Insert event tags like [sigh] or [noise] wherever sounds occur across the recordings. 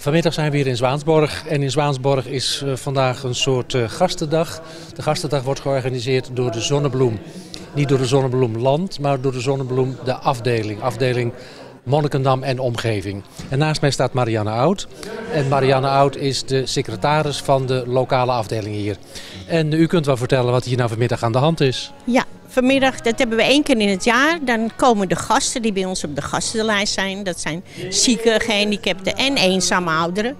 Vanmiddag zijn we hier in Zwaansborg en in Zwaansborg is uh, vandaag een soort uh, gastendag. De gastendag wordt georganiseerd door de Zonnebloem. Niet door de Zonnebloemland, maar door de Zonnebloem de afdeling. Afdeling Monnikendam en omgeving. En naast mij staat Marianne Oud. En Marianne Oud is de secretaris van de lokale afdeling hier. En u kunt wel vertellen wat hier nou vanmiddag aan de hand is. Ja, vanmiddag, dat hebben we één keer in het jaar. Dan komen de gasten die bij ons op de gastenlijst zijn. Dat zijn zieke, gehandicapten en eenzame ouderen.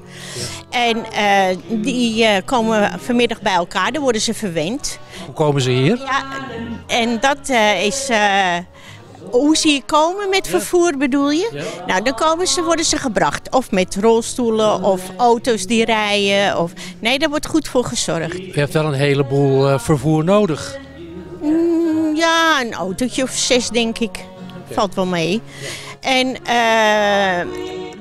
En uh, die uh, komen vanmiddag bij elkaar, dan worden ze verwend. Hoe komen ze hier? Ja, en dat uh, is hoe zie je komen met vervoer bedoel je? Ja. Nou, dan komen ze, worden ze gebracht. Of met rolstoelen of auto's die rijden. Of... Nee, daar wordt goed voor gezorgd. Je hebt wel een heleboel vervoer nodig. Ja, een autootje of zes denk ik. Okay. Valt wel mee. En uh,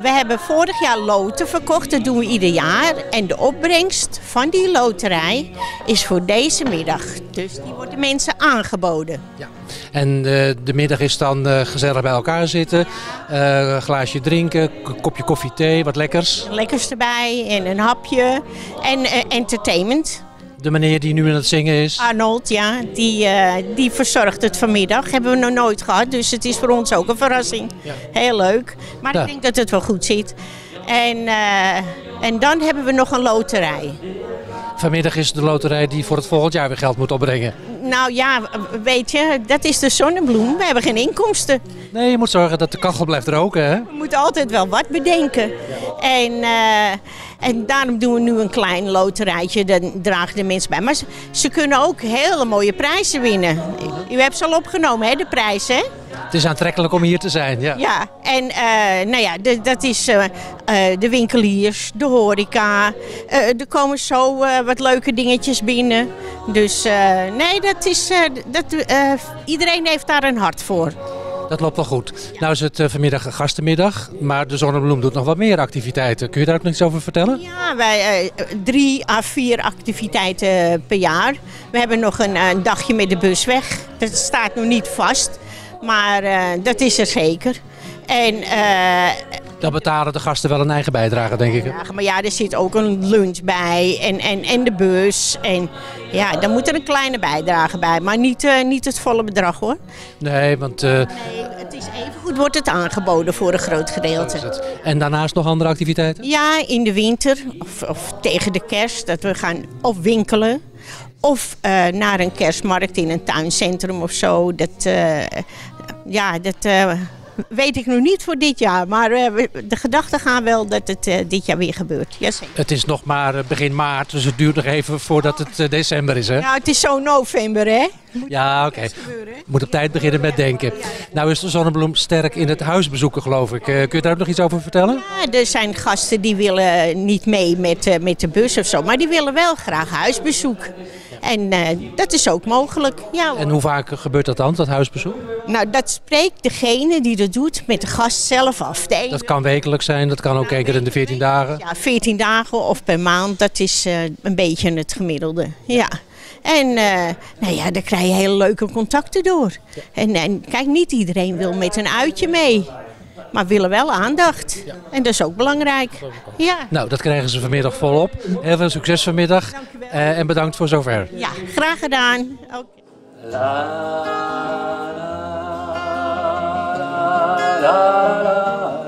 we hebben vorig jaar loten verkocht, dat doen we ieder jaar. En de opbrengst van die loterij is voor deze middag. Dus die wordt de mensen aangeboden. Ja. En uh, de middag is dan uh, gezellig bij elkaar zitten. Uh, een glaasje drinken, een kopje koffie, thee, wat lekkers. Lekkers erbij en een hapje. En entertainment. De meneer die nu aan het zingen is? Arnold, ja. Die, uh, die verzorgt het vanmiddag. Hebben we nog nooit gehad. Dus het is voor ons ook een verrassing. Ja. Heel leuk. Maar ja. ik denk dat het wel goed zit. En, uh, en dan hebben we nog een loterij. Vanmiddag is de loterij die voor het volgend jaar weer geld moet opbrengen. Nou ja, weet je, dat is de zonnebloem. We hebben geen inkomsten. Nee, je moet zorgen dat de kachel blijft roken, hè? We moeten altijd wel wat bedenken. En, uh, en daarom doen we nu een klein loterijtje. Dan dragen de mensen bij. Maar ze, ze, kunnen ook hele mooie prijzen winnen. U hebt ze al opgenomen, hè, de prijzen, hè? Het is aantrekkelijk om hier te zijn, ja. Ja, en uh, nou ja, de, dat is uh, uh, de winkeliers, de horeca. er komen zo wat leuke dingetjes binnen. Dus nee, dat is, dat, iedereen heeft daar een hart voor. Dat loopt wel goed. Ja. Nou is het vanmiddag een gastenmiddag, maar de Zonnebloem doet nog wat meer activiteiten. Kun je daar ook nog iets over vertellen? Ja, wij uh, drie à vier activiteiten per jaar. We hebben nog een, een, dagje met de bus weg. Dat staat nog niet vast, maar uh, dat is er zeker. En dan betalen de gasten wel een eigen bijdrage, denk ik. Ja, maar ja, er zit ook een lunch bij en, en, en de bus. En ja, dan moet er een kleine bijdrage bij. Maar niet, uh, niet het volle bedrag hoor. Nee, want... Uh... Nee, het is even goed wordt het aangeboden voor een groot gedeelte. En daarnaast nog andere activiteiten? Ja, in de winter of, of tegen de kerst. Dat we gaan of winkelen. Of uh, naar een kerstmarkt in een tuincentrum of zo. Dat, ja, dat weet ik nog niet voor dit jaar. Maar uh, de gedachten gaan wel dat het uh, dit jaar weer gebeurt. Jazeker. Het is nog maar eh, begin maart, dus het duurt nog even voordat het december is, hè? Ja, het is zo november, hè? Moet ja, oké. Okay. Moet op tijd beginnen met denken. Nou is de Zonnebloem sterk in het huisbezoeken, geloof ik. kun je daar ook nog iets over vertellen? Ja, er zijn gasten die willen niet mee met, met de bus of zo. Maar die willen wel graag huisbezoek. En uh, dat is ook mogelijk. Ja, en hoe vaak gebeurt dat dan, dat huisbezoek? Nou, dat spreekt degene die dat doet met de gast zelf af. De dat kan wekelijks zijn, dat kan ook één keer in de 14 dagen? Ja, 14 dagen of per maand, dat is uh, een beetje het gemiddelde. Ja. En uh, nou ja, daar krijg je hele leuke contacten door. Ja. En, en kijk, niet iedereen wil met een uitje mee maar willen wel aandacht. Ja. En dat is ook belangrijk. Ja. Nou, dat krijgen ze vanmiddag volop. Heel veel succes vanmiddag. Uh, en bedankt voor zover. Ja, graag gedaan. Okay. La, la,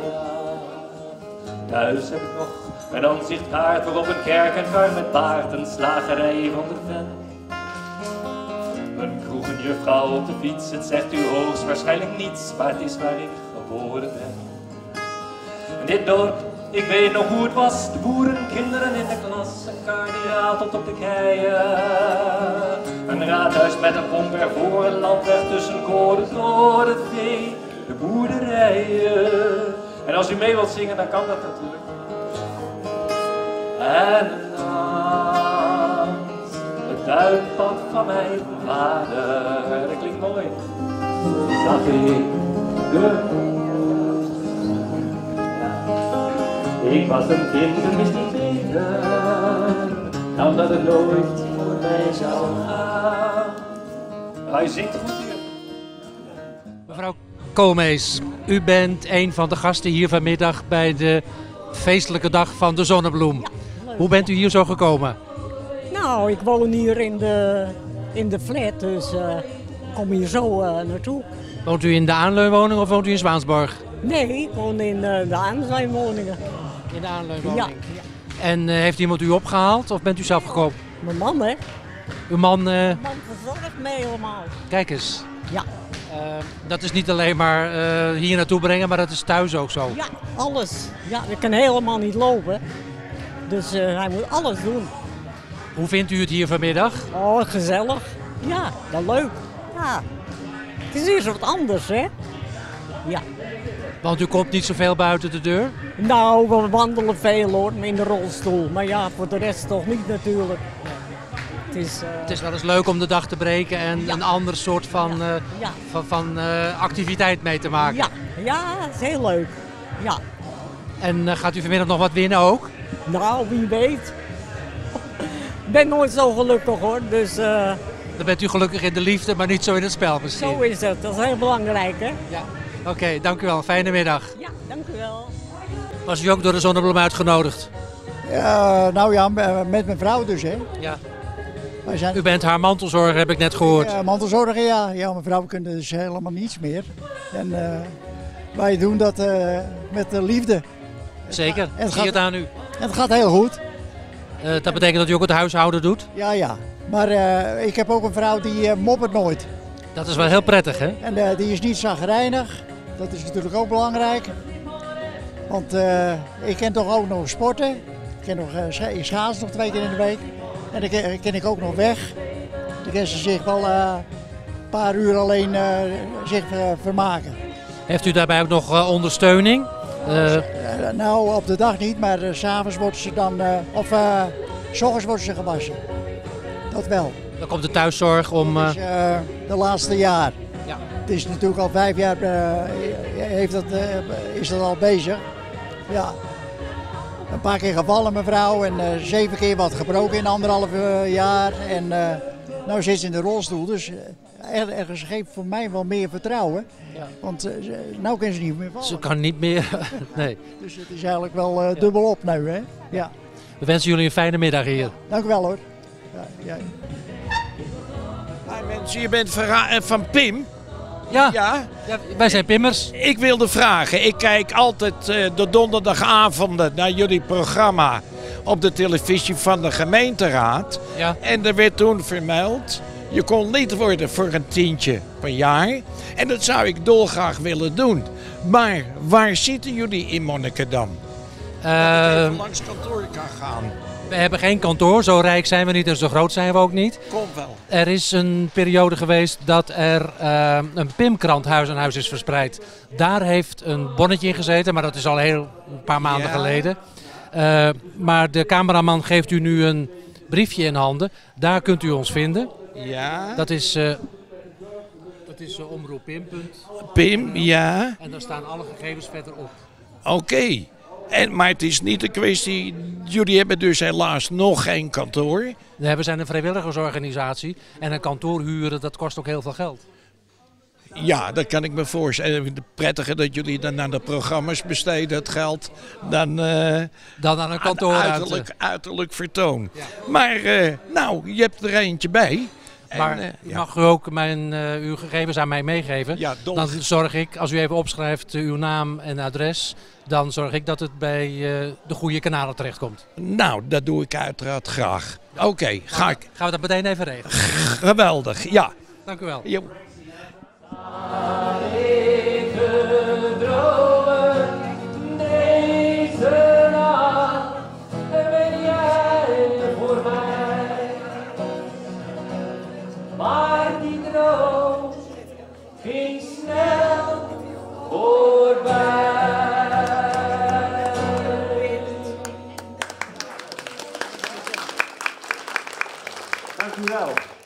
Thuis heb ik nog een aanzichtkaart waarop een kerk en kar met paard, een slagerij van de ven. Een kroeg, een juffrouw op de fiets, het zegt u hoogstwaarschijnlijk niets, maar het is waar ik geboren ben. En dit dorp, ik weet nog hoe het was, de boeren, kinderen in de klas, een kar die ratelt op de keien. Een raadhuis met een pomp ervoor, een landweg tussen koren, door het vee, de boerderijen. En als u mee wilt zingen, dan kan dat natuurlijk. En dans, het duimpad van mijn vader, dat klinkt mooi. Dat ik de Ik was een kind en wist niet beter dan dat het nooit voor mij zou gaan. Hij zingt goed Koolmees, u bent een van de gasten hier vanmiddag bij de feestelijke dag van de zonnebloem. Hoe bent u hier zo gekomen? Nou, ik woon hier in de, in de flat, dus ik kom hier zo eh, naartoe. Woont u in de aanleunwoning of woont u in Zwaansborg? Nee, ik woon in eh, de aanzijnwoningen. In de aanleunwoning. ja. En heeft iemand u opgehaald of bent u zelf gekomen? Mijn man, hè? Uw man, Mijn man verzorgt me helemaal. kijk eens. Ja, dat is niet alleen maar eh, hier naartoe brengen, maar dat is thuis ook zo. ja, alles. Ja, ik kan helemaal niet lopen. Dus eh, hij moet alles doen. Hoe vindt u het hier vanmiddag? Oh, gezellig. Ja, wel leuk. Ja. Het is hier wat anders, hè? Ja. Want u komt niet zoveel buiten de deur. Nou, we wandelen veel hoor, in de rolstoel. Maar ja, voor de rest toch niet natuurlijk. Het is... eh, Het is wel eens leuk om de dag te breken en Ja. een ander soort van, Ja. eh, Ja. van, van eh, activiteit mee te maken. Ja, ja, is heel leuk. Ja, En eh, gaat u vanmiddag nog wat winnen ook? nou, wie weet. Ik ben nooit zo gelukkig hoor, dus eh, Dan bent u gelukkig in de liefde, maar niet zo in het spel misschien. zo is het. Dat is heel belangrijk hè. Ja. Oké, dank u wel. Fijne middag. Ja, dank u wel. Was u ook door de Zonnebloem uitgenodigd? Ja, nou ja, met mijn vrouw dus, hè. Ja. Wij zijn U bent haar mantelzorger, heb ik net gehoord. eh, mantelzorger, ja. Ja, mijn vrouw kunnen dus helemaal niets meer. En eh, wij doen dat eh, met de liefde. Zeker. het Zie gaat- het aan u. En het gaat heel goed. Eh, dat betekent dat u ook het huishouden doet. Ja, ja. Maar ik heb ook een vrouw die moppert nooit. Dat is wel heel prettig, hè? En die is niet zagrijnig. Dat is natuurlijk ook belangrijk. Want ik ken toch ook nog sporten. Ik ken nog, ik schaats nog twee keer in de week. En dan ken, ik ook nog weg. Dan kan ze zich wel eh, een paar uur alleen eh, zich eh, vermaken. Heeft u daarbij ook nog ondersteuning? Nou, op de dag niet, maar s s'avonds wordt ze dan, of s ochtends wordt ze gewassen. Dat wel. dan komt de thuiszorg om... eh, de laatste jaar. Ja. Het is natuurlijk al vijf jaar heeft dat, is dat al bezig. Ja. Een paar keer gevallen mevrouw en eh, zeven keer wat gebroken in anderhalf eh, jaar. En eh nou zit ze in de rolstoel, dus er, ergens geeft voor mij wel meer vertrouwen. Ja. Want eh, nou kan ze niet meer vallen. ze kan niet meer... [laughs] nee. Dus het is eigenlijk wel eh, dubbel op nu, hè? Ja. We wensen jullie een fijne middag hier. Dank u wel hoor. Ja, ja. Hi mensen, je bent van Pim. Ja, Ja, wij zijn Pimmers. ik wilde vragen. Ik kijk altijd eh, de donderdagavonden naar jullie programma op de televisie van de gemeenteraad. Ja. En er werd toen vermeld, je kon lid worden voor een tientje per jaar. En dat zou ik dolgraag willen doen. Maar waar zitten jullie in Monnikendam? Even langs kantoor kan gaan. We hebben geen kantoor, zo rijk zijn we niet en zo groot zijn we ook niet. Kom wel. Er is een periode geweest dat er eh, een Pimkrant huis aan huis is verspreid. Daar heeft een bonnetje in gezeten, maar dat is al heel een paar maanden Ja. geleden. Eh, maar de cameraman geeft u nu een briefje in handen. Daar kunt u ons vinden. Ja, Dat is, eh dat is uh, omroeppim. Pim, ja. En daar staan alle gegevens verder op. Oké. En, maar het is niet een kwestie. Jullie hebben dus helaas nog geen kantoor. Nee, we zijn een vrijwilligersorganisatie. En een kantoor huren, dat kost ook heel veel geld. Ja, dat kan ik me voorstellen. Het prettige dat jullie dan aan de programma's besteden, het geld, dan eh Dan aan een aan kantoor uiterlijk, uiterlijk vertoon. Maar eh, nou, je hebt er eentje bij. En, Maar eh, u ja. mag u ook mijn, eh, uw gegevens aan mij meegeven? Ja. Dan zorg ik, als u even opschrijft eh, uw naam en adres, dan zorg ik dat het bij eh, de goede kanalen terechtkomt. Nou, dat doe ik uiteraard graag. Oké, ga ik. Gaan we dat meteen even regelen. Geweldig, ja. Dank u wel. Jo. Dank u wel.